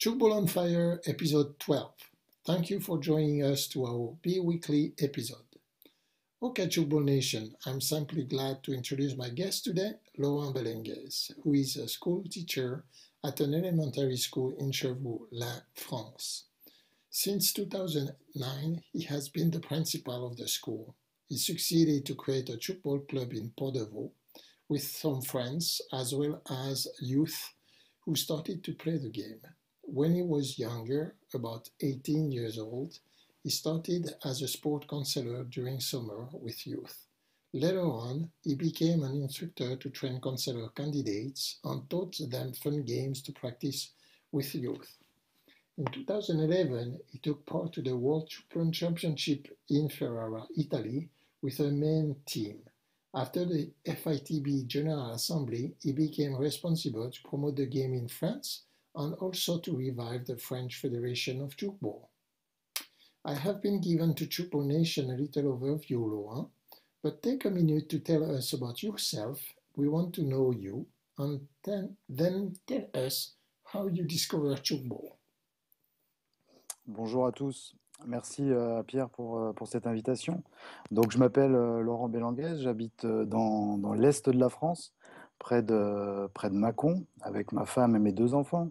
Chukball on Fire, episode 12. Thank you for joining us to our bi-weekly episode. Okay, Chukball Nation, I'm simply glad to introduce my guest today, Laurent Belenguez, who is a school teacher at an elementary school in Cherbourg, La France. Since 2009, he has been the principal of the school. He succeeded to create a Chukball club in Port de Vaux with some friends as well as youth who started to play the game. When he was younger, about 18 years old, he started as a sport counselor during summer with youth. Later on, he became an instructor to train counselor candidates and taught them fun games to practice with youth. In 2011, he took part to the World Championship in Ferrara, Italy, with a main team. After the FITB General Assembly, he became responsible to promote the game in France and also to revive the French Federation of Chukball. I have been given to Chukball Nation a little overview, Laurent, but take a minute to tell us about yourself. We want to know you, and then, then tell us how you discovered Chukball. Bonjour à tous. Merci euh, Pierre pour, euh, pour, cette invitation. Donc je m'appelle euh, Laurent Bélanguez, j'habite dans, dans l'est de la France, près de, près de Mâcon, avec ma femme et mes deux enfants.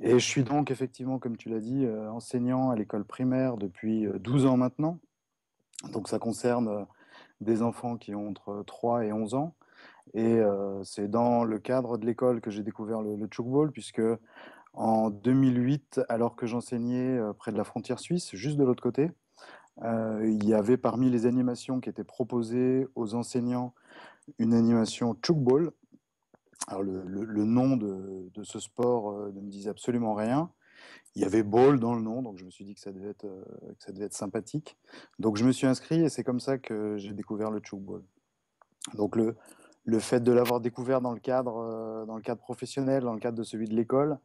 Et je suis donc effectivement, comme tu l'as dit, enseignant à l'école primaire depuis 12 ans maintenant. Donc ça concerne des enfants qui ont entre 3 et 11 ans. Et c'est dans le cadre de l'école que j'ai découvert le, le chukball, puisque en 2008, alors que j'enseignais euh, près de la frontière suisse, juste de l'autre côté, euh, il y avait parmi les animations qui étaient proposées aux enseignants une animation chukball. Alors le, nom de, ce sport euh, ne me disait absolument rien. Il y avait ball dans le nom, donc je me suis dit que ça devait être, être sympathique. Donc je me suis inscrit et c'est comme ça que j'ai découvert le chukball. Donc le, fait de l'avoir découvert dans le cadre, dans le cadre professionnel, dans le cadre de celui de l'école,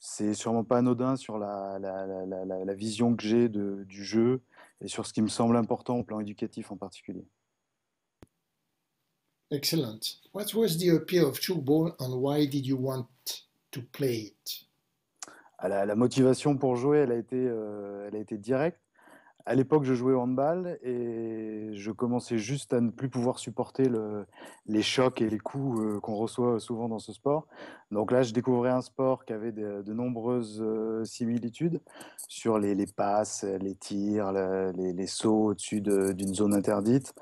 c'est sûrement pas anodin sur la vision que j'ai du jeu et sur ce qui me semble important au plan éducatif en particulier. Excellent. What was the appeal of Chukball and why did you want to play it? Ah, la, motivation pour jouer, elle a été, euh, elle a été directe à l'époque, je jouais au handball et je commençais juste à ne plus pouvoir supporter le, les chocs et les coups euh, qu'on reçoit souvent dans ce sport. Donc là, je découvrais un sport qui avait de, nombreuses euh, similitudes sur les, passes, les tirs, les, sauts au-dessus d'une zone interdite.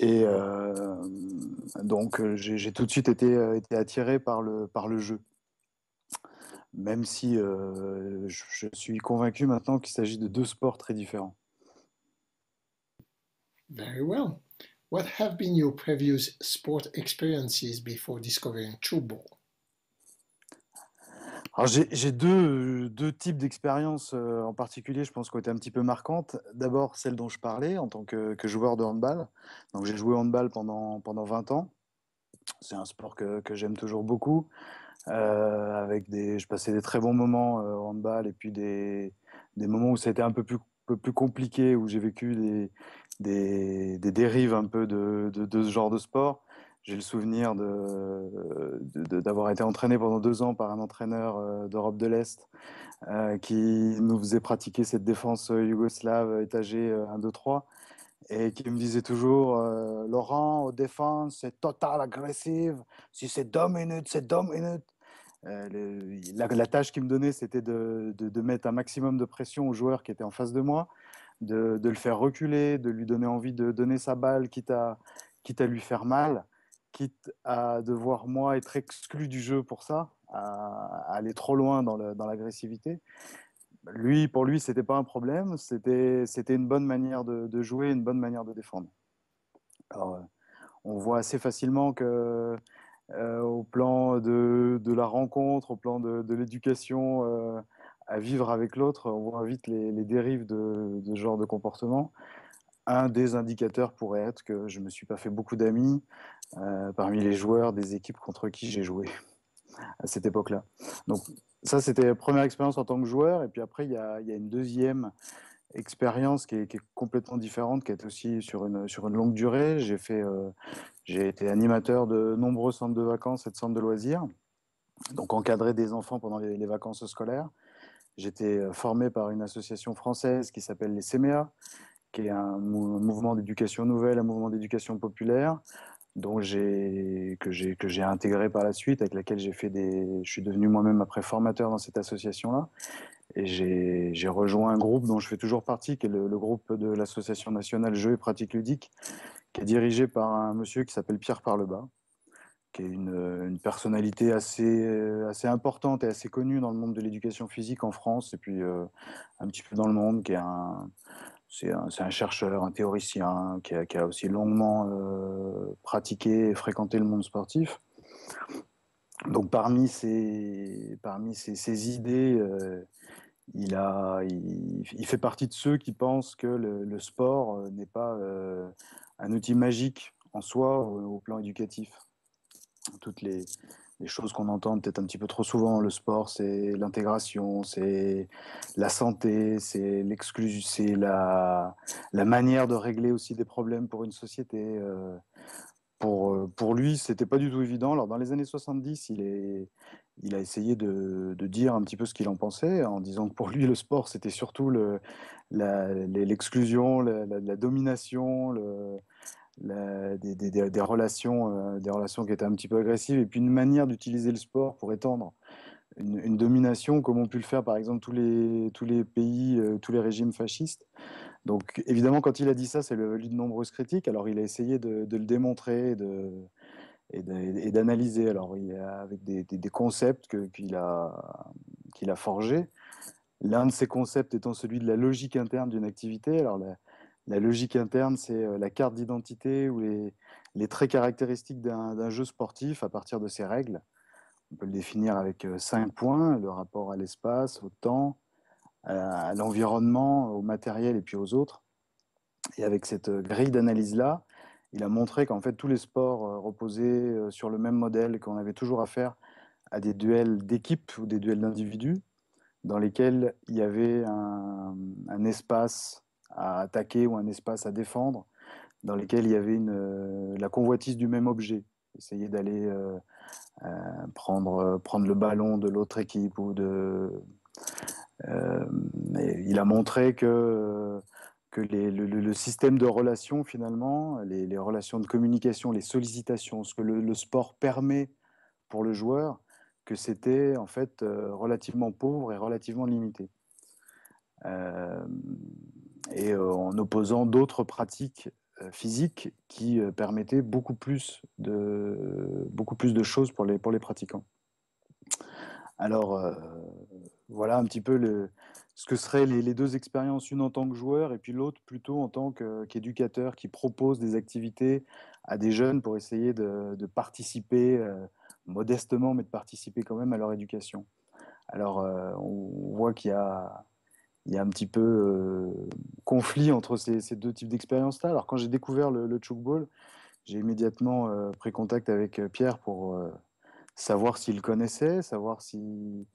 Et euh, donc, j'ai tout de suite été, été, attiré par le, jeu même si euh, je, suis convaincu maintenant qu'il s'agit de deux sports très différents. Very well. What have been your previous sport experiences before discovering Chuball? J'ai deux, deux, types d'expériences en particulier, je pense, qui ont été un petit peu marquantes. D'abord, celle dont je parlais en tant que, joueur de handball. Donc, j'ai joué handball pendant, pendant 20 ans. C'est un sport que, que j'aime toujours beaucoup. Avec des, je passais des très bons moments euh, handball et puis des, des moments où c'était un peu plus, peu plus compliqué, où j'ai vécu des, des, des, dérives un peu de, de ce genre de sport. J'ai le souvenir d'avoir été entraîné pendant deux ans par un entraîneur euh, d'Europe de l'Est euh, qui nous faisait pratiquer cette défense yougoslave étagée 1-2-3 et qui me disait toujours euh, Laurent, aux défense, c'est total agressive. Si c'est deux minutes, c'est deux minutes. Euh, la, tâche qu'il me donnait, c'était de, de, de, mettre un maximum de pression aux joueurs qui étaient en face de moi, de, de, le faire reculer, de lui donner envie de donner sa balle, quitte à, quitte à lui faire mal, quitte à devoir, moi, être exclu du jeu pour ça, à, aller trop loin dans l'agressivité. La, lui, pour lui, c'était pas un problème. C'était, une bonne manière de, jouer, une bonne manière de défendre. Alors, euh, on voit assez facilement que, euh, au plan de, la rencontre, au plan de, l'éducation euh, à vivre avec l'autre, on voit vite les, dérives de, de, ce genre de comportement. Un des indicateurs pourrait être que je me suis pas fait beaucoup d'amis parmi les joueurs des équipes contre qui j'ai joué à cette époque-là. Donc, ça, c'était la première expérience en tant que joueur. Et puis après, il y a, une deuxième expérience qui est, complètement différente, qui est aussi sur une, sur une longue durée. J'ai fait, euh, j'ai été animateur de nombreux centres de vacances et de centres de loisirs, donc encadrer des enfants pendant les, vacances scolaires. J'étais formé par une association française qui s'appelle les CMEA, qui est un, mouvement d'éducation nouvelle, un mouvement d'éducation populaire, dont j'ai que j'ai intégré par la suite, avec laquelle j'ai fait des. Je suis devenu moi-même après formateur dans cette association-là, et j'ai rejoint un groupe dont je fais toujours partie, qui est le, groupe de l'association nationale Jeux et pratiques ludiques, qui est dirigé par un monsieur qui s'appelle Pierre Parlebas, qui est une, une, personnalité assez assez importante et assez connue dans le monde de l'éducation physique en France et puis euh, un petit peu dans le monde, qui est un c'est un, chercheur, un théoricien qui a, aussi longuement euh, pratiqué et fréquenté le monde sportif. Donc parmi ses, parmi idées, euh, il, a, il, fait partie de ceux qui pensent que le, sport euh, n'est pas un outil magique en soi au plan éducatif. Toutes les, les choses qu'on entend peut-être un petit peu trop souvent. Le sport, c'est l'intégration, c'est la santé, c'est l'exclusion, c'est la, la manière de régler aussi des problèmes pour une société. Euh, pour, euh, pour lui, c'était pas du tout évident. Alors, dans les années 70, il, est, il a essayé de, de dire un petit peu ce qu'il en pensait, en disant que pour lui, le sport, c'était surtout l'exclusion, la, la, la, domination, le, des, relations, euh, des relations qui étaient un petit peu agressives, et puis une manière d'utiliser le sport pour étendre une, domination, comme ont pu le faire par exemple tous les, pays, euh, tous les régimes fascistes. Donc évidemment, quand il a dit ça, c'est le valu de nombreuses critiques. Alors il a essayé de, le démontrer et d'analyser. Alors il a, avec des, concepts qu'il a, qu'il a forgés. L'un de ces concepts étant celui de la logique interne d'une activité. Alors la logique interne, c'est euh, la carte d'identité ou les, traits caractéristiques d'un jeu sportif à partir de ses règles. On peut le définir avec euh, cinq points, le rapport à l'espace, au temps, à l'environnement, au matériel et puis aux autres. Et avec cette euh, grille d'analyse-là, il a montré qu'en fait tous les sports reposaient sur le même modèle, qu'on avait toujours affaire à des duels d'équipe ou des duels d'individus, dans lesquels il y avait un, un espace à attaquer ou un espace à défendre dans lesquels il y avait euh, la convoitise du même objet. Essayer d'aller euh, euh, prendre, le ballon de l'autre équipe ou de. il a montré que, le, système de relations, finalement, les, relations de communication, les sollicitations, ce que le, sport permet pour le joueur, que c'était en fait relativement pauvre et relativement limité. Et euh, en opposant d'autres pratiques euh, physiques qui euh, permettaient beaucoup plus de, beaucoup plus de choses pour les, pour les pratiquants. Alors, voilà un petit peu ce que seraient les, deux expériences, une en tant que joueur et puis l'autre plutôt en tant qu'éducateur qui propose des activités à des jeunes pour essayer de, participer modestement, mais de participer quand même à leur éducation. Alors, on voit qu'il y a il y a un petit peu euh, conflit entre ces, deux types d'expériences-là. Alors quand j'ai découvert le, le ball, j'ai immédiatement euh, pris contact avec euh, Pierre pour savoir s'il connaissait, savoir s'il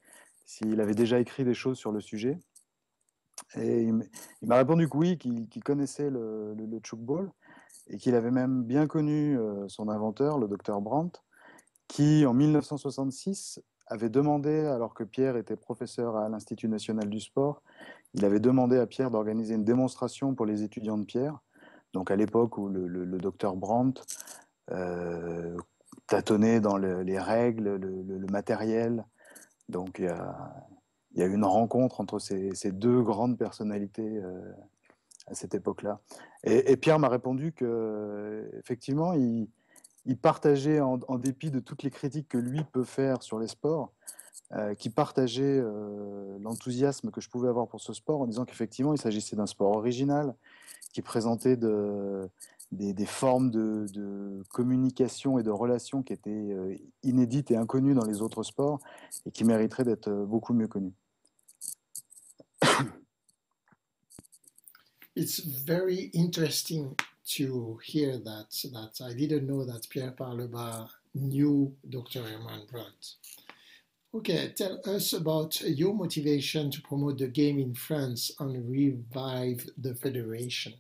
avait déjà écrit des choses sur le sujet. Et il m'a répondu que oui, qu'il connaissait le, le, ball et qu'il avait même bien connu son inventeur, le docteur Brandt, qui en 1966 avait demandé, alors que Pierre était professeur à l'Institut national du sport, il avait demandé à Pierre d'organiser une démonstration pour les étudiants de Pierre, donc à l'époque où le, docteur Brandt euh, tâtonnait dans les règles, le, matériel. Donc il y, a, eu une rencontre entre ces, deux grandes personnalités euh, à cette époque-là. Et, Pierre m'a répondu que effectivement, il, partageait, en, dépit de toutes les critiques que lui peut faire sur les sports, euh, qui partageait euh, l'enthousiasme que je pouvais avoir pour ce sport en disant qu'effectivement, il s'agissait d'un sport original qui présentait de, des, formes de, communication et de relations qui étaient euh, inédites et inconnues dans les autres sports et qui mériteraient d'être beaucoup mieux connues. It's very interesting to hear that, that I didn't know that Pierre Parleba knew Dr. Herman Brandt. Okay, tell us about your motivation to promote the game in France and revive the federation.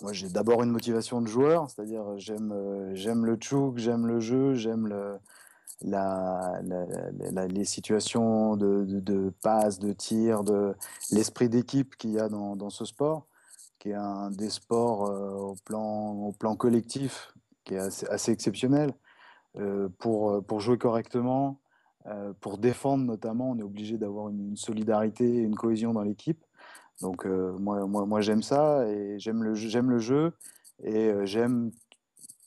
Moi, j'ai d'abord une motivation de joueur, c'est-à-dire j'aime euh, j'aime le chouk, j'aime le jeu, j'aime les situations de, de, de, passe, de tir, de l'esprit d'équipe qu'il y a dans, ce sport, qui est un des sports euh, au, plan, au plan collectif qui est assez, exceptionnel. Euh, pour, pour jouer correctement, euh, pour défendre notamment, on est obligé d'avoir une, une, solidarité une cohésion dans l'équipe. Donc euh, moi, moi, moi j'aime ça et j'aime le, le jeu et euh, j'aime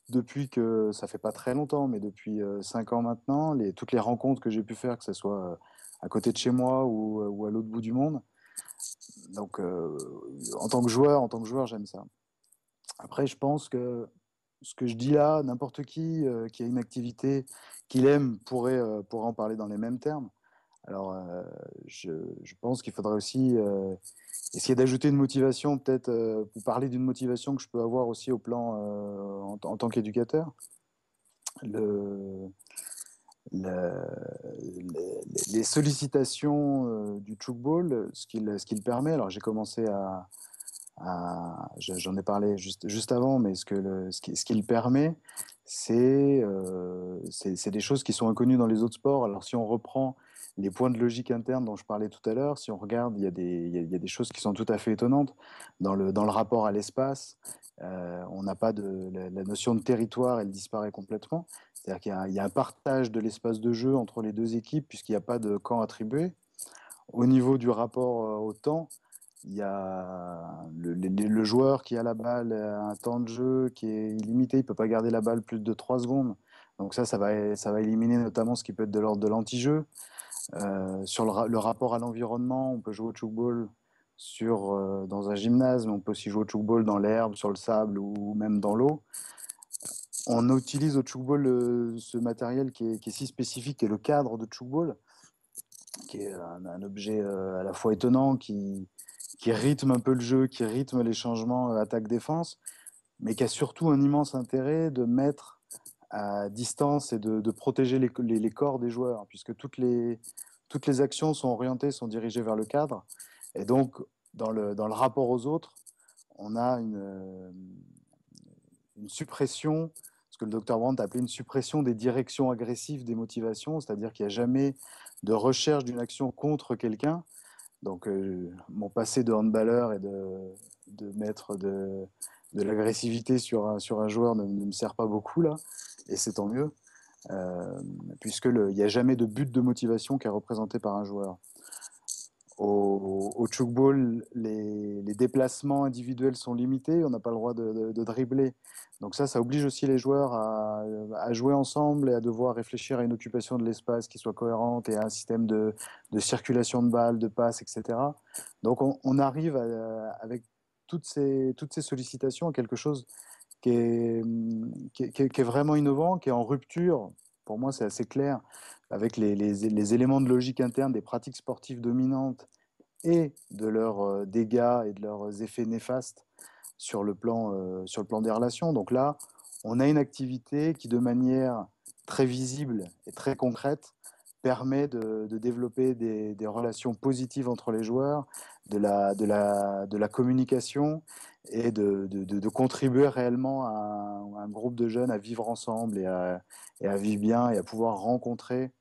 depuis que ça fait pas très longtemps, mais depuis euh, cinq ans maintenant, toutes les rencontres que j'ai pu faire, que ce soit à côté de chez moi ou, à l'autre bout du monde. Donc, en tant que joueur, en tant que joueur, j'aime ça. Après, je pense que ce que je dis là, n'importe qui qui a une activité qu'il aime pourrait, euh, pourrait en parler dans les mêmes termes. Alors, euh, je, je, pense qu'il faudrait aussi essayer d'ajouter une motivation, peut-être pour parler d'une motivation que je peux avoir aussi au plan en, en, tant qu'éducateur. Le, le, les, sollicitations du choukball, ce qu'il qu permet, alors j'ai commencé à j'en ai parlé juste, juste avant, mais ce qu'il ce qui, ce qu permet, c'est euh, des choses qui sont inconnues dans les autres sports. Alors si on reprend les points de logique interne dont je parlais tout à l'heure, si on regarde, il y, a des, y a, des, choses qui sont tout à fait étonnantes dans le, dans le rapport à l'espace. Euh, on n'a pas de la, notion de territoire, elle disparaît complètement. C'est-à-dire qu'il y, y, a un partage de l'espace de jeu entre les deux équipes puisqu'il n'y a pas de camp attribué. Au niveau du rapport euh, au temps, il y a le, le, joueur qui a la balle a un temps de jeu qui est illimité, il ne peut pas garder la balle plus de 3 secondes. Donc ça, ça va, ça va éliminer notamment ce qui peut être de l'ordre de l'anti-jeu. Euh, sur le, le, rapport à l'environnement, on peut jouer au choukball sur, euh, dans un gymnase, mais on peut aussi jouer au choukball dans l'herbe, sur le sable ou même dans l'eau. On utilise au choukball euh, ce matériel qui est, qui est, si spécifique, qui est le cadre de choukball, qui est un, un objet euh, à la fois étonnant, qui, qui rythme un peu le jeu, qui rythme les changements euh, attaque-défense, mais qui a surtout un immense intérêt de mettre à distance et de, protéger les, corps des joueurs, puisque toutes les, toutes les actions sont orientées, sont dirigées vers le cadre. Et donc, dans le, dans le rapport aux autres, on a une, une suppression, ce que le docteur Brandt a appelé une suppression des directions agressives des motivations, c'est-à-dire qu'il n'y a jamais de recherche d'une action contre quelqu'un. Donc, euh, mon passé de handballeur et de, mettre de, l'agressivité sur un, sur un joueur ne, me sert pas beaucoup là et c'est tant mieux, euh, puisque il n'y a jamais de but de motivation qui est représenté par un joueur. Au, au choukball, les, déplacements individuels sont limités, on n'a pas le droit de, dribbler. Donc ça, ça oblige aussi les joueurs à, jouer ensemble et à devoir réfléchir à une occupation de l'espace qui soit cohérente et à un système de, circulation de balles, de passes, etc. Donc on, arrive avec toutes ces, sollicitations à quelque chose qui est, vraiment innovant, qui est en rupture, pour moi c'est assez clair, avec les, éléments de logique interne des pratiques sportives dominantes et de leurs euh, dégâts et de leurs effets néfastes sur le plan, euh, sur le plan des relations. Donc là, on a une activité qui, de manière très visible et très concrète, permet de, développer des, relations positives entre les joueurs, de la, communication et de, contribuer réellement à un, groupe de jeunes à vivre ensemble et à, vivre bien et à pouvoir rencontrer.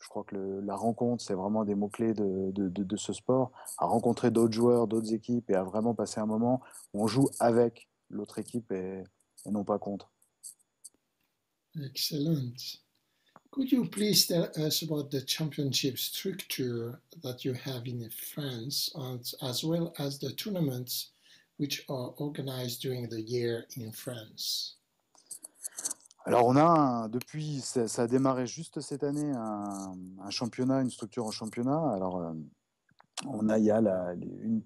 Je crois que la rencontre, c'est vraiment des mots-clés de, ce sport, à rencontrer d'autres joueurs, d'autres équipes et à vraiment passer un moment où on joue avec l'autre équipe et, et, non pas contre. Excellent. Could you please tell us about the championship structure that you have in France, as well as the tournaments which are organized during the year in France? Alors on a depuis ça, a démarré juste cette année un, championnat, une structure en championnat. Alors euh, on a il y a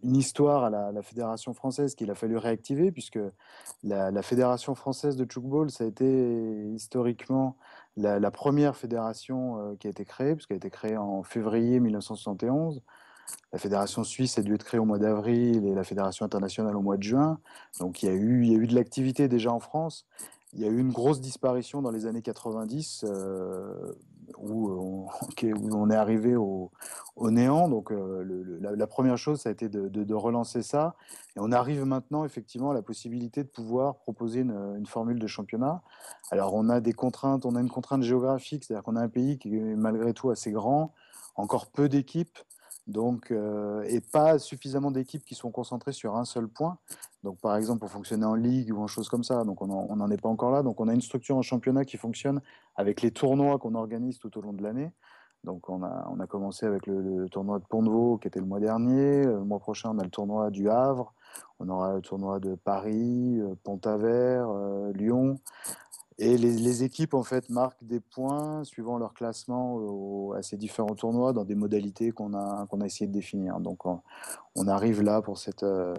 une, histoire à la, fédération française qu'il a fallu réactiver puisque la, la fédération française de tchoukball ça a été historiquement la, la première fédération euh, qui a été créée puisqu'elle a été créée en février 1971 la fédération suisse a dû être créée au mois d'avril et la fédération internationale au mois de juin. Donc il y a eu, il y a eu de l'activité déjà en France. Il y a eu une grosse disparition dans les années 90, euh, où, on, où, on, est arrivé au, néant. Donc le, la, première chose, ça a été de, relancer ça. Et on arrive maintenant effectivement à la possibilité de pouvoir proposer une, une, formule de championnat. Alors on a des contraintes, on a une contrainte géographique, c'est-à-dire qu'on a un pays qui est malgré tout assez grand, encore peu d'équipes donc, euh, et pas suffisamment d'équipes qui sont concentrées sur un seul point. Donc, par exemple, pour fonctionner en ligue ou en choses comme ça, donc on n'en est pas encore là. Donc, on a une structure en championnat qui fonctionne avec les tournois qu'on organise tout au long de l'année. Donc, on a, commencé avec le, tournoi de Pont-de-Vaux qui était le mois dernier. Le mois prochain, on a le tournoi du Havre. On aura le tournoi de Paris, euh, Pont-Aver, euh, Lyon. Et les, équipes en fait marquent des points suivant leur classement à ces différents tournois dans des modalités qu'on a qu'on a essayé de définir. Donc on, arrive là pour cette euh,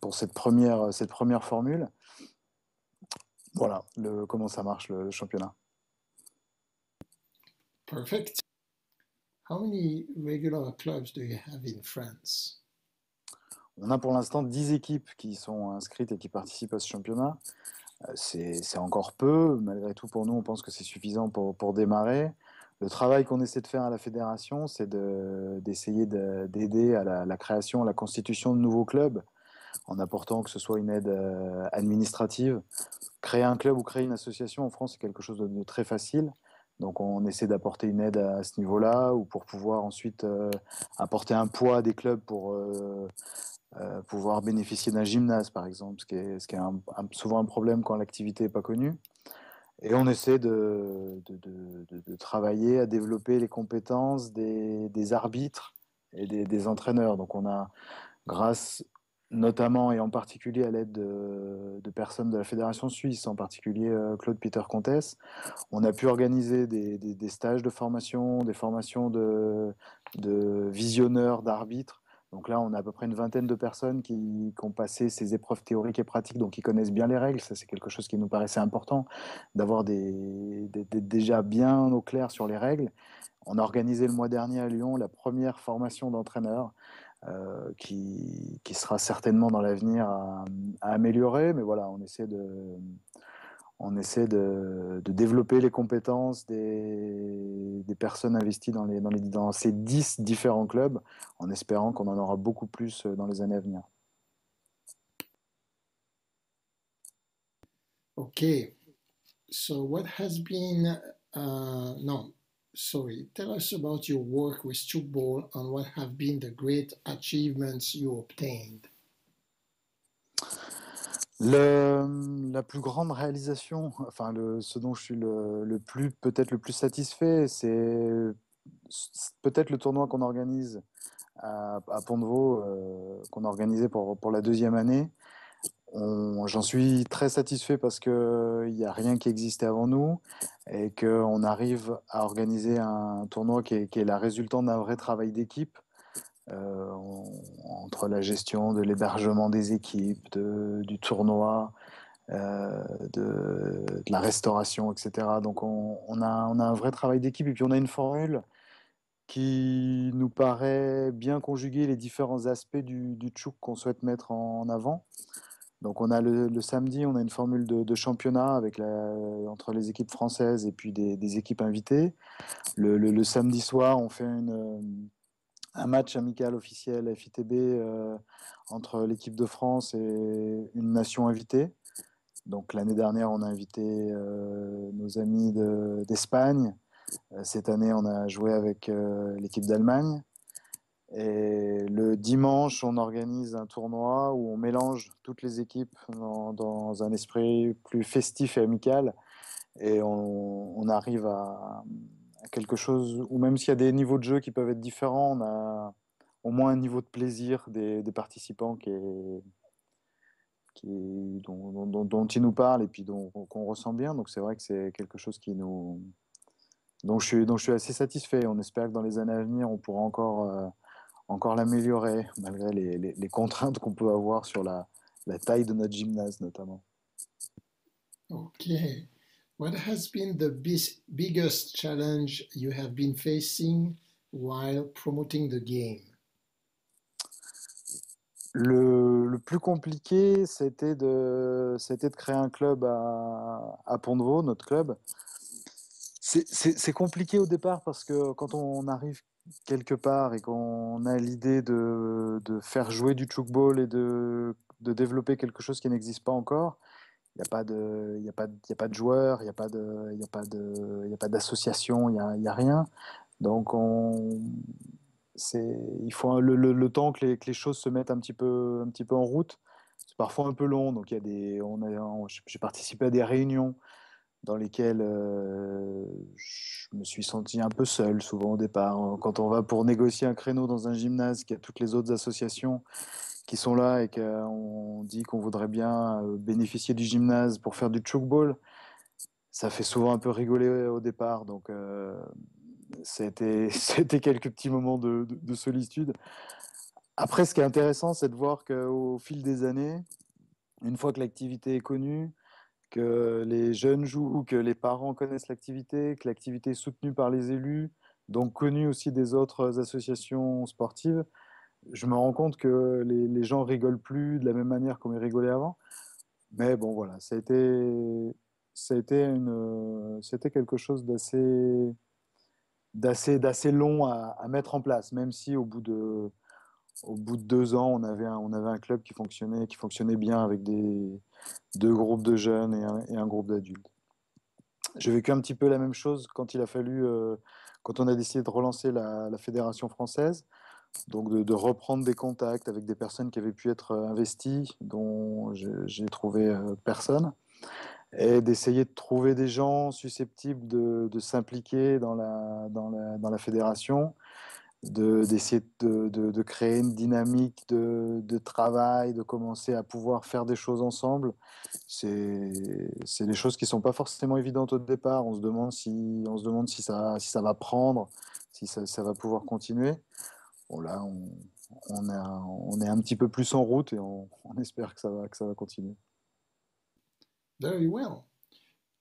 pour cette première cette première formule. Voilà le, comment ça marche le, le championnat. Perfect. How many regular clubs do you have in France? On a pour l'instant 10 équipes qui sont inscrites et qui participent à ce championnat. c'est encore peu. Malgré tout, pour nous, on pense que c'est suffisant pour, pour, démarrer. Le travail qu'on essaie de faire à la fédération, c'est d'essayer de, d'aider à la, la, création, à la constitution de nouveaux clubs, en apportant que ce soit une aide euh, administrative. Créer un club ou créer une association en France, c'est quelque chose de, très facile. Donc on essaie d'apporter une aide à ce niveau-là, ou pour pouvoir ensuite euh, apporter un poids à des clubs pour euh, pouvoir bénéficier d'un gymnase, par exemple, ce qui est, souvent un problème quand l'activité n'est pas connue. Et on essaie de, travailler à développer les compétences des, des arbitres et des, des, entraîneurs. Donc on a, grâce notamment et en particulier à l'aide de, personnes de la Fédération suisse, en particulier euh, Claude Peter Comtesse, on a pu organiser des, stages de formation, des formations de, visionneurs, d'arbitres, donc là, on a à peu près une vingtaine de personnes qui, ont passé ces épreuves théoriques et pratiques, donc qui connaissent bien les règles. Ça, c'est quelque chose qui nous paraissait important, d'avoir déjà bien au clair sur les règles. On a organisé le mois dernier à Lyon la première formation d'entraîneurs. Euh, qui, sera certainement dans l'avenir à, améliorer, mais voilà, on essaie de, on essaie de, développer les compétences des, personnes investies dans, ces 10 différents clubs, en espérant qu'on en aura beaucoup plus dans les années à venir. Ok. So what has been, uh, no, sorry, tell us about your work with Chukball and what have been the great achievements you obtained. Le, la plus grande réalisation, enfin le, ce dont je suis le, plus peut-être le plus satisfait, c'est peut-être le tournoi qu'on organise à, à Pont-de-Vaux, euh, qu'on a organisé pour, pour la deuxième année. J'en suis très satisfait parce qu'il n'y a rien qui existait avant nous et qu'on arrive à organiser un tournoi qui est, la résultante d'un vrai travail d'équipe euh, entre la gestion de l'hébergement des équipes, du tournoi, euh, de, la restauration, etc. Donc on, on, a, on a un vrai travail d'équipe et puis on a une formule qui nous paraît bien conjuguer les différents aspects du, du tchouk qu'on souhaite mettre en, avant. Donc on a le, samedi, on a une formule de, championnat avec entre les équipes françaises et puis des, équipes invitées. Le, samedi soir, on fait une, un match amical officiel FITB euh, entre l'équipe de France et une nation invitée. Donc l'année dernière, on a invité euh, nos amis d'Espagne. De, euh, cette année, on a joué avec euh, l'équipe d'Allemagne. Et le dimanche, on organise un tournoi où on mélange toutes les équipes dans, un esprit plus festif et amical. Et on, arrive à, quelque chose, ou même s'il y a des niveaux de jeu qui peuvent être différents, on a au moins un niveau de plaisir des, participants qui dont, ils nous parlent et puis qu'on ressent bien. Donc c'est vrai que c'est quelque chose qui nous, dont je, suis, dont je suis assez satisfait. On espère que dans les années à venir, on pourra encore, euh, encore l'améliorer, malgré les, les, les contraintes qu'on peut avoir sur la, la taille de notre gymnase notamment. Ok. What has been the biggest challenge you have been facing while promoting the game? Le, le plus compliqué, c'était de, c'était de créer un club à, à Pont-de-Vaux, notre club. C'est compliqué au départ parce que quand on arrive quelque part et qu'on a l'idée de, de, faire jouer du chukball et de, de, développer quelque chose qui n'existe pas encore, il n'y a pas de, il a pas, il a pas de joueurs, il n'y a pas de, de, d'association, il n'y a, y a, rien. Donc on, il faut le, le, le temps que les, que les, choses se mettent un petit peu, un petit peu en route. C'est parfois un peu long, donc il y a des, on a, j'ai participé à des réunions dans lesquelles euh, je me suis senti un peu seul souvent au départ. Quand on va pour négocier un créneau dans un gymnase, qu'il y a toutes les autres associations qui sont là et qu'on dit qu'on voudrait bien euh, bénéficier du gymnase pour faire du chokeball, ça fait souvent un peu rigoler au départ. Donc, euh, c'était quelques petits moments de, de, de, solitude. Après, ce qui est intéressant, c'est de voir qu'au fil des années, une fois que l'activité est connue, que les jeunes jouent, que les parents connaissent l'activité, que l'activité est soutenue par les élus, donc connue aussi des autres associations sportives, je me rends compte que les, les gens rigolent plus de la même manière qu'on ils rigolaient avant. Mais bon, voilà, ça a été, ça a été, une, c'était quelque chose d'assez, d'assez, d'assez long à, mettre en place, même si au bout de, au bout de deux ans, on avait un, on avait un club qui fonctionnait, qui fonctionnait bien avec des, deux groupes de jeunes et un, et un groupe d'adultes. J'ai vécu un petit peu la même chose quand il a fallu, euh, quand on a décidé de relancer la, la fédération française, donc de, reprendre des contacts avec des personnes qui avaient pu être investies, dont j'ai trouvé euh, personne, et d'essayer de trouver des gens susceptibles de, de s'impliquer dans la, dans, la, dans la fédération d'essayer de, de, de, créer une dynamique de, travail, de commencer à pouvoir faire des choses ensemble. C'est des choses qui ne sont pas forcément évidentes au départ. On se demande si, on se demande si, ça, si ça va prendre, si ça, ça va pouvoir continuer. Bon, là, on, on, a, on, est un petit peu plus en route et on, on, espère que ça, va, que ça va continuer. Very well.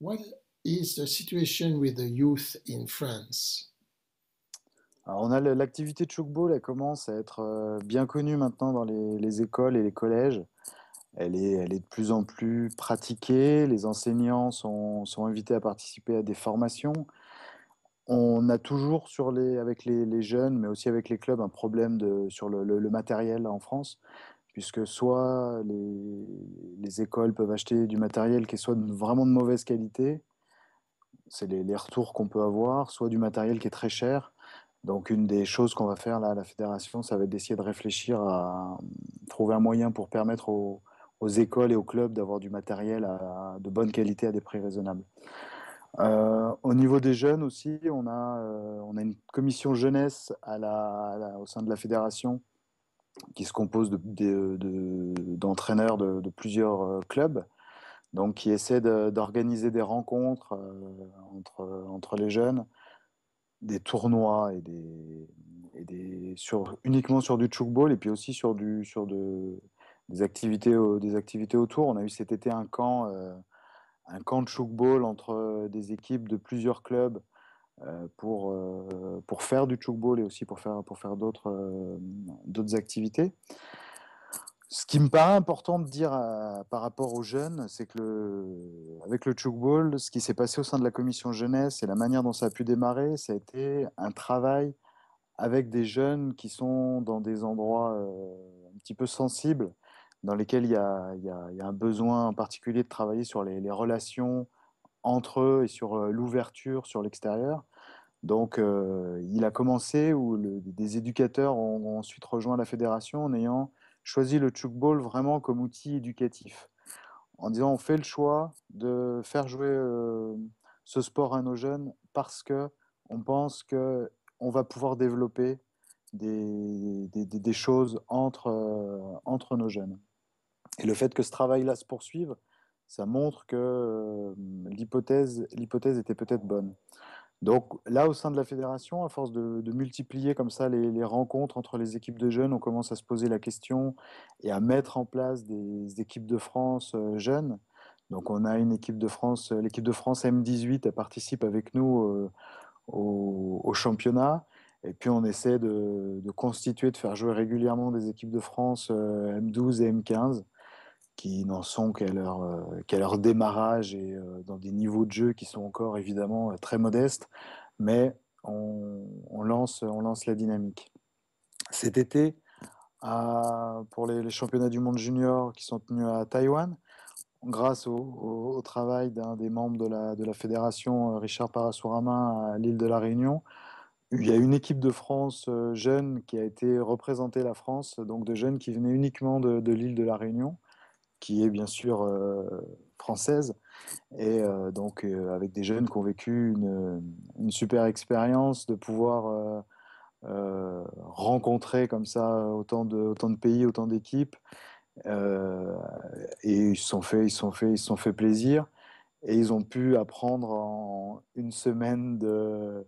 What is the situation with the youth in France? On a l'activité de chokeball, elle commence à être euh, bien connue maintenant dans les, les, écoles et les collèges. Elle est, de plus en plus pratiquée. Les enseignants sont, invités à participer à des formations. On a toujours avec les, jeunes, mais aussi avec les clubs, un problème sur le, matériel en France, puisque soit les, les, écoles peuvent acheter du matériel qui est soit vraiment de mauvaise qualité, c'est les retours qu'on peut avoir, soit du matériel qui est très cher. Donc une des choses qu'on va faire là à la fédération, ça va être d'essayer de réfléchir à trouver un moyen pour permettre aux, écoles et aux clubs d'avoir du matériel de bonne qualité à des prix raisonnables. Euh, au niveau des jeunes aussi, on a, euh, a une commission jeunesse au sein de la fédération qui se compose d'entraîneurs de, plusieurs euh, clubs, donc qui essaie d'organiser des rencontres entre, entre les jeunes des tournois et des, et des sur, uniquement sur du chukball et puis aussi sur, du, sur de, des, activités, des activités autour. On a eu cet été un camp, euh, un camp de chukball entre des équipes de plusieurs clubs euh, pour, euh, pour faire du chukball et aussi pour faire, pour faire d'autres activités. Ce qui me paraît important de dire à, par rapport aux jeunes, c'est que le, avec le chukball, ce qui s'est passé au sein de la commission jeunesse et la manière dont ça a pu démarrer, ça a été un travail avec des jeunes qui sont dans des endroits euh, un petit peu sensibles, dans lesquels il y a, un besoin en particulier de travailler sur les, relations entre eux et sur euh, l'ouverture sur l'extérieur. Donc, euh, il a commencé où des éducateurs ont ensuite rejoint la fédération en ayant choisi le chukball vraiment comme outil éducatif, en disant on fait le choix de faire jouer euh, ce sport à nos jeunes parce que on pense que on va pouvoir développer des, choses entre, euh, entre nos jeunes. Et le fait que ce travail-là se poursuive, ça montre que euh, l'hypothèse était peut-être bonne. Donc là, au sein de la fédération, à force de, multiplier comme ça les, rencontres entre les équipes de jeunes, on commence à se poser la question et à mettre en place des équipes de France euh, jeunes. Donc on a une équipe de France, euh, l'équipe de France M18, elle participe avec nous euh, au, championnat. Et puis on essaie de, constituer, de faire jouer régulièrement des équipes de France M12 et M15 qui n'en sont qu'à leur, leur, démarrage et dans des niveaux de jeu qui sont encore évidemment très modestes, mais on, lance, on lance la dynamique. Cet été, pour les, championnats du monde junior qui sont tenus à Taïwan, grâce au, travail d'un des membres de la, de la fédération, Richard Parasurama, à l'île de la Réunion, il y a une équipe de France euh, jeune qui a été représentée la France, donc de jeunes qui venaient uniquement de, de l'île de la Réunion, qui est bien sûr euh, française, et euh, donc euh, avec des jeunes qui ont vécu une, super expérience de pouvoir rencontrer comme ça autant de, autant de pays, autant d'équipes, et ils se sont fait, ils sont fait, ils sont fait plaisir, et ils ont pu apprendre en une semaine de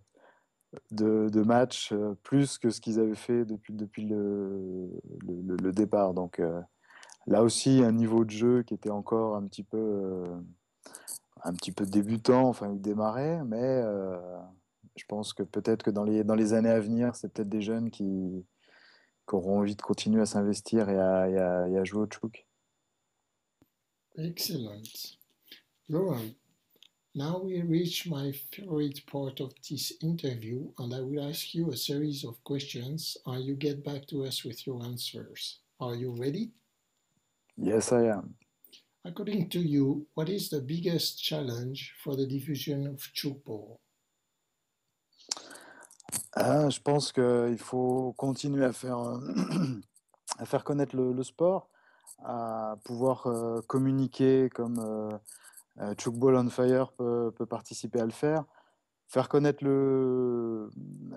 de, matchs plus que ce qu'ils avaient fait depuis, depuis le, départ. Donc là aussi, un niveau de jeu qui était encore un petit peu, euh, un petit peu débutant, enfin, il démarrait, mais euh, je pense que peut-être que dans les, dans les années à venir, c'est peut-être des jeunes qui, qui, auront envie de continuer à s'investir et à, et, à, jouer au chouk. Excellent. Laurent, Now we reach my favorite part of this interview, and I will ask you a series of questions, and you get back to us with your answers? Are you ready? Yes, I am. According to you, what is the biggest challenge for the diffusion of Chukball? Ah, je pense qu'il faut continuer à faire, à faire connaître le, le, sport, à pouvoir euh, communiquer comme euh, Euh, Chukball on Fire peut, peut, participer à le faire. Faire connaître, le,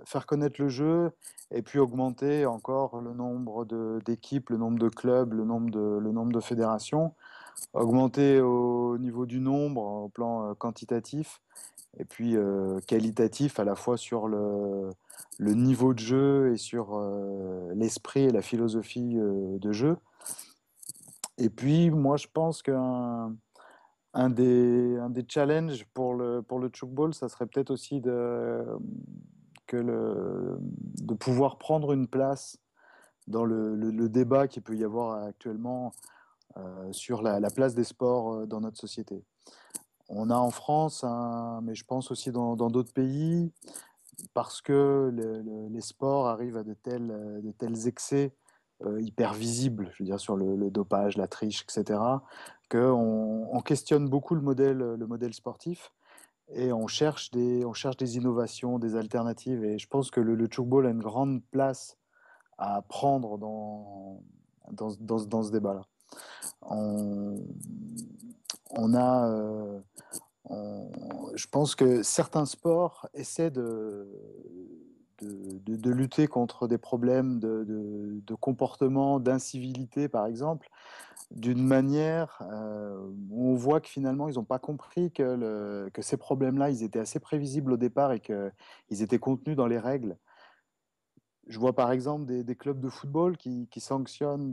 faire connaître le jeu et puis augmenter encore le nombre d'équipes, le nombre de clubs, le nombre de, le nombre de fédérations. Augmenter au niveau du nombre, au plan euh, quantitatif, et puis euh, qualitatif à la fois sur le, le, niveau de jeu et sur euh, l'esprit et la philosophie de jeu. Et puis, moi, je pense qu'un un des, challenges pour le, chukball, ça serait peut-être aussi de, pouvoir prendre une place dans le, débat qu'il peut y avoir actuellement euh, sur la, la, place des sports euh, dans notre société. On a en France, mais je pense aussi dans d'autres pays, parce que le, les sports arrivent à de tels, tels excès euh, hyper visibles, je veux dire sur le, dopage, la triche, etc., qu'on on questionne beaucoup le modèle, le modèle sportif et on cherche, des, on cherche des innovations, des alternatives. Et je pense que le, le a une grande place à prendre dans, dans, dans, ce débat-là. On, a. Euh, je pense que certains sports essaient de, de, de, de lutter contre des problèmes de comportement, d'incivilité, par exemple, d'une manière euh, où on voit que finalement, ils n'ont pas compris que, ces problèmes-là, ils étaient assez prévisibles au départ et qu'ils étaient contenus dans les règles. Je vois par exemple des, clubs de football qui, sanctionnent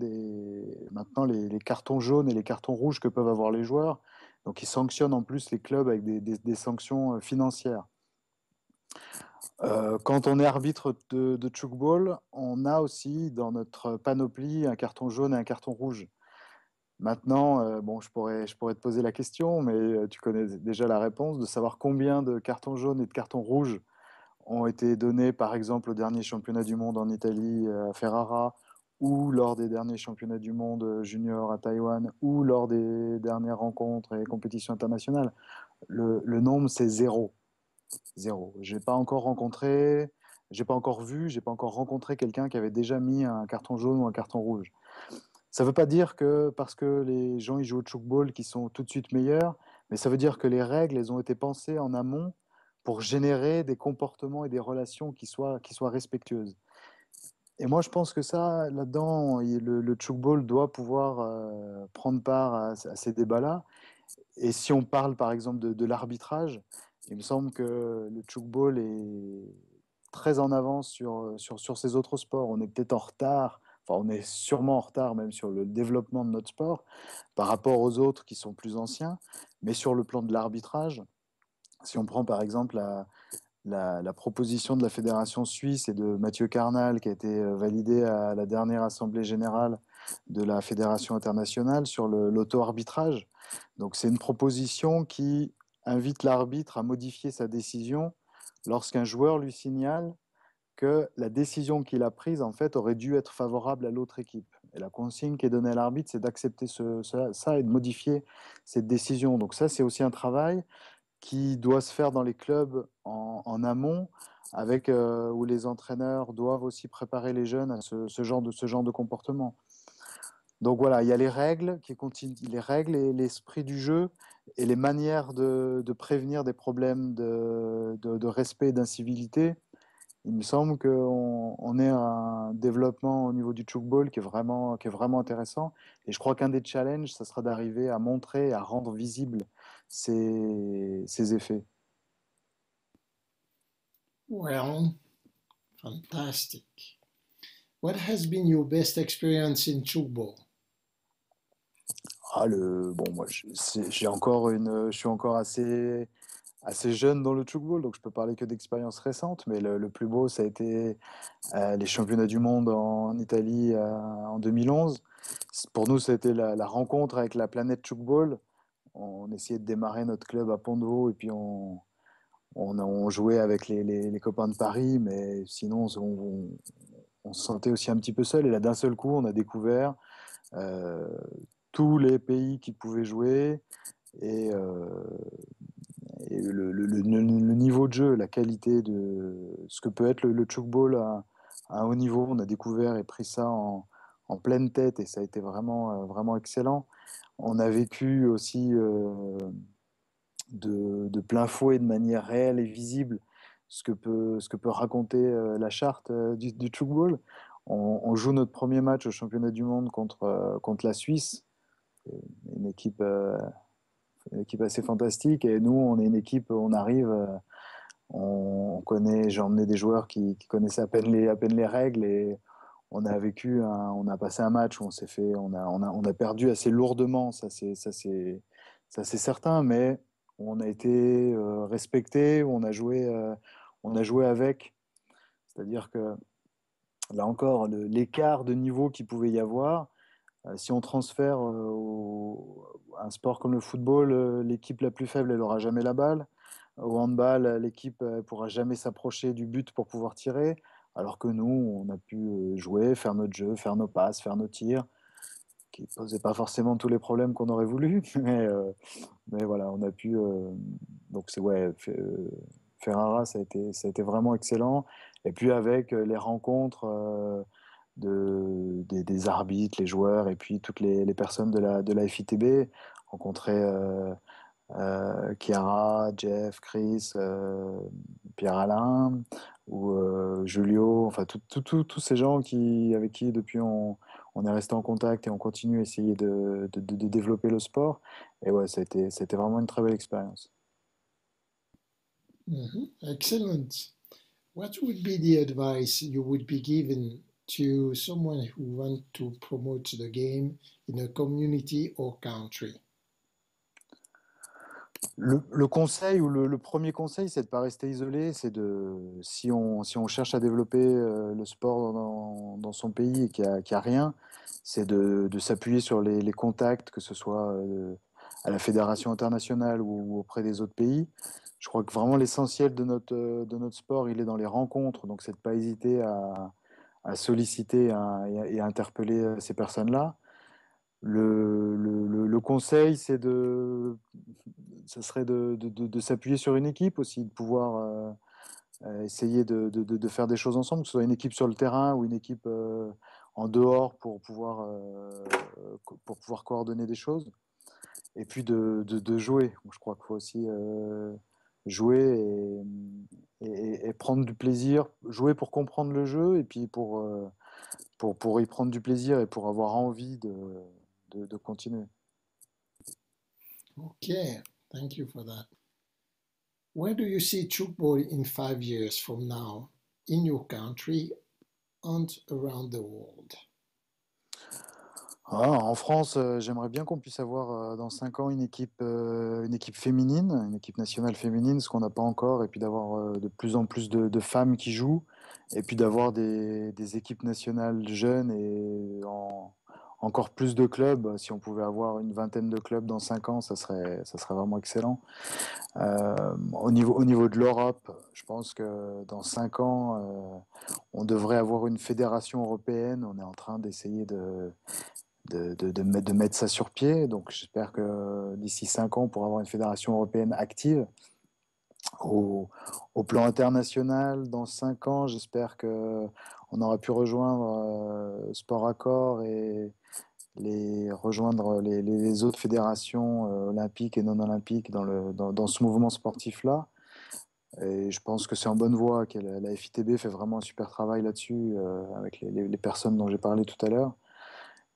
maintenant les, cartons jaunes et les cartons rouges que peuvent avoir les joueurs. Donc ils sanctionnent en plus les clubs avec des, sanctions euh, financières. Euh, quand on est arbitre de, de on a aussi dans notre panoplie un carton jaune et un carton rouge. Maintenant, euh, bon, je pourrais, je pourrais te poser la question, mais euh, tu connais déjà la réponse, de savoir combien de cartons jaunes et de cartons rouges ont été donnés, par exemple, au dernier championnat du monde en Italie euh, à Ferrara, ou lors des derniers championnats du monde junior à Taïwan, ou lors des dernières rencontres et compétitions internationales. Le, nombre, c'est zéro. Zéro. Je n'ai pas encore rencontré, j'ai pas encore vu, j'ai pas encore rencontré quelqu'un qui avait déjà mis un carton jaune ou un carton rouge. Ça ne veut pas dire que parce que les gens ils jouent au chukball qu'ils sont tout de suite meilleurs, mais ça veut dire que les règles elles ont été pensées en amont pour générer des comportements et des relations qui soient, qui respectueuses. Et moi, je pense que ça, là-dedans, le, le chukball doit pouvoir euh, prendre part à, ces débats-là. Et si on parle, par exemple, de, l'arbitrage, il me semble que le chukball est très en avance sur, sur ces autres sports. On est peut-être en retard On est sûrement en retard même sur le développement de notre sport par rapport aux autres qui sont plus anciens, mais sur le plan de l'arbitrage, si on prend par exemple la, la, la, proposition de la Fédération suisse et de Mathieu Carnal qui a été euh, validée à la dernière Assemblée générale de la Fédération internationale sur l'auto-arbitrage. Donc c'est une proposition qui invite l'arbitre à modifier sa décision lorsqu'un joueur lui signale que la décision qu'il a prise en fait aurait dû être favorable à l'autre équipe. Et la consigne qui est donnée à l'arbitre, c'est d'accepter ce, ça et de modifier cette décision. Donc ça, c'est aussi un travail qui doit se faire dans les clubs en, amont, avec euh, où les entraîneurs doivent aussi préparer les jeunes à ce, genre de comportement. Donc voilà, il y a les règles qui les règles et l'esprit du jeu et les manières de, prévenir des problèmes de, de respect et d'incivilité il me semble qu'on on est un développement au niveau du chukball qui est vraiment, qui est vraiment intéressant. Et je crois qu'un des challenges, ça sera d'arriver à montrer, à rendre visibles ces, ces effets. Well, fantastic. What has been your best experience in chukball? Ah, le, bon, moi, j'ai encore une, je suis encore assez assez jeune dans le tchoukball, donc je peux parler que d'expériences récentes, mais le, plus beau, ça a été euh, les championnats du monde en Italie euh, en 2011. Pour nous, ça a été la, rencontre avec la planète tchoukball. On essayait de démarrer notre club à Pont de Vaux et puis on, on, jouait avec les, copains de Paris, mais sinon, on, on, se sentait aussi un petit peu seul. Et là, d'un seul coup, on a découvert euh, tous les pays qui pouvaient jouer. Et le, niveau de jeu, la qualité de ce que peut être le, chukball à, un haut niveau, on a découvert et pris ça en, pleine tête et ça a été vraiment, euh, vraiment excellent. On a vécu aussi euh, de, plein fouet, de manière réelle et visible, ce que peut, ce que peut raconter euh, la charte du, du chukball. On, joue notre premier match au championnat du monde contre, contre la Suisse, une équipe équipe assez fantastique. Et nous, on est une équipe, on arrive, euh, on, connaît, j'ai emmené des joueurs qui, connaissaient à peine, les, à peine les règles et on a vécu, on a passé un match où on s'est fait, on a, on a, on a perdu assez lourdement, ça c'est, certain, mais on a été euh, respecté, on a joué, euh, on a joué avec. C'est-à-dire que là encore, l'écart de niveau qu'il pouvait y avoir, si on transfère euh, un sport comme le football, euh, l'équipe la plus faible, elle n'aura jamais la balle. Au handball, l'équipe ne pourra jamais s'approcher du but pour pouvoir tirer, alors que nous, on a pu jouer, faire notre jeu, faire nos passes, faire nos tirs, qui ne posaient pas forcément tous les problèmes qu'on aurait voulu, mais, mais voilà, on a pu. donc, c'est ouais, Ferrara, ça a, été, ça a été vraiment excellent. Et puis, avec les rencontres de, des, arbitres, les joueurs et puis toutes les, personnes de la, de la FITB, rencontrer euh, euh, Chiara, Jeff, Chris, euh, Pierre-Alain ou Julio, enfin tous ces gens qui, avec qui depuis on, on, est resté en contact et on continue à essayer de, de, de développer le sport. Et ouais, été, vraiment une très belle expérience. Mm-hmm. Excellent. What would be the advice you would be given to someone who wants to promote the game in a community or country? Le, conseil ou le, premier conseil, c'est de ne pas rester isolé. C'est de, si on, si on cherche à développer euh, le sport dans, son pays et qu'il n'y a, rien, c'est de, s'appuyer sur les, les, contacts, que ce soit euh, à la fédération internationale ou, auprès des autres pays. Je crois que vraiment l'essentiel de notre, de notre sport, il est dans les rencontres. Donc, c'est de ne pas hésiter à, à solliciter et à interpeller euh, ces personnes-là. Le, conseil, c'est de, ce serait de s'appuyer sur une équipe aussi, de pouvoir euh, euh, essayer de, faire des choses ensemble, que ce soit une équipe sur le terrain ou une équipe en dehors pour pouvoir, pour pouvoir coordonner des choses. Et puis de, jouer. Je crois qu'il faut aussi jouer et, prendre du plaisir, jouer pour comprendre le jeu et puis pour, euh, pour, pour y prendre du plaisir et pour avoir envie de, de, continuer. Ok, thank you for that. Where do you see Chukball in five years from now in your country and around the world? Ah, en France, euh, j'aimerais bien qu'on puisse avoir euh, dans cinq ans une équipe, euh, une équipe féminine, une équipe nationale féminine, ce qu'on n'a pas encore, et puis d'avoir de plus en plus de, femmes qui jouent, et puis d'avoir des, équipes nationales jeunes et en, encore plus de clubs. Si on pouvait avoir une vingtaine de clubs dans cinq ans, ça serait, vraiment excellent. Au, niveau, au niveau de l'Europe, je pense que dans cinq ans, on devrait avoir une fédération européenne. On est en train d'essayer de, de, mettre, ça sur pied. Donc j'espère que d'ici cinq ans, on pourra avoir une fédération européenne active. Au, plan international, dans cinq ans, j'espère que on aura pu rejoindre euh, Sport Accord et les, rejoindre les, autres fédérations euh, olympiques et non olympiques dans, ce mouvement sportif-là. Et je pense que c'est en bonne voie, que la, FITB fait vraiment un super travail là-dessus euh, avec les, personnes dont j'ai parlé tout à l'heure.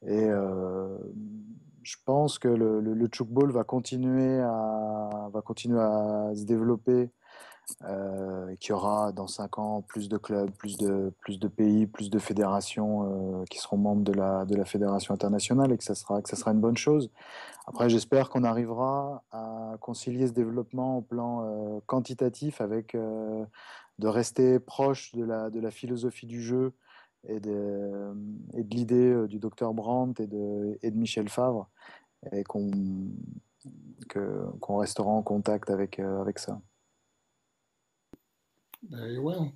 Et euh, je pense que le, le, Chukball va continuer à, va continuer à se développer euh, qu'il y aura dans cinq ans plus de clubs, plus de, plus de pays, plus de fédérations euh, qui seront membres de la, de la fédération internationale et que ça sera, que ça sera une bonne chose. Après, j'espère qu'on arrivera à concilier ce développement au plan quantitatif avec de rester proche de la, de la philosophie du jeu et de, et de l'idée euh, du docteur Brandt et de, et de Michel Favre et qu'on qu restera en contact avec, euh, avec ça. Very well.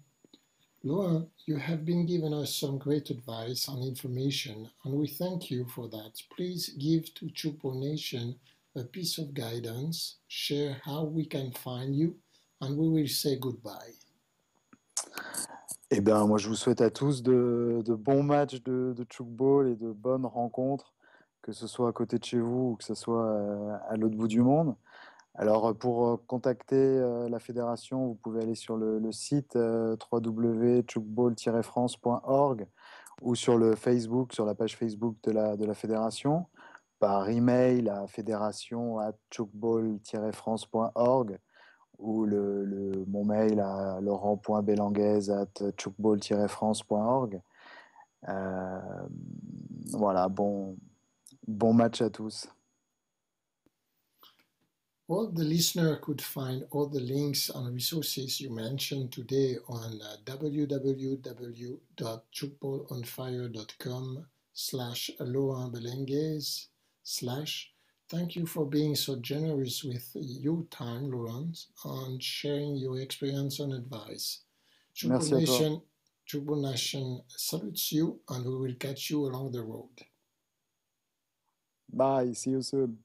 Laura, you have been giving us some great advice and information, and we thank you for that. Please give to Chupo Nation a piece of guidance, share how we can find you, and we will say goodbye. Eh bien, moi, je vous souhaite à tous de, bons matchs de, de et de bonnes rencontres, que ce soit à côté de chez vous ou que ce soit euh, à l'autre bout du monde. Alors, pour euh, contacter euh, la fédération, vous pouvez aller sur le, site www.chukball-france.org ou sur le Facebook, sur la page Facebook de la, fédération, par email à fédération at chukball-france.org ou le, le, mon mail à laurent.belanguez at chukball-france.org. Euh, voilà, bon, bon match à tous. Well, the listener could find all the links and resources you mentioned today on uh, slash Laurent slash Thank you for being so generous with your time, Laurent, and sharing your experience and advice. Chukball Nation, Chukball Nation salutes you, and we will catch you along the road. Bye. See you soon.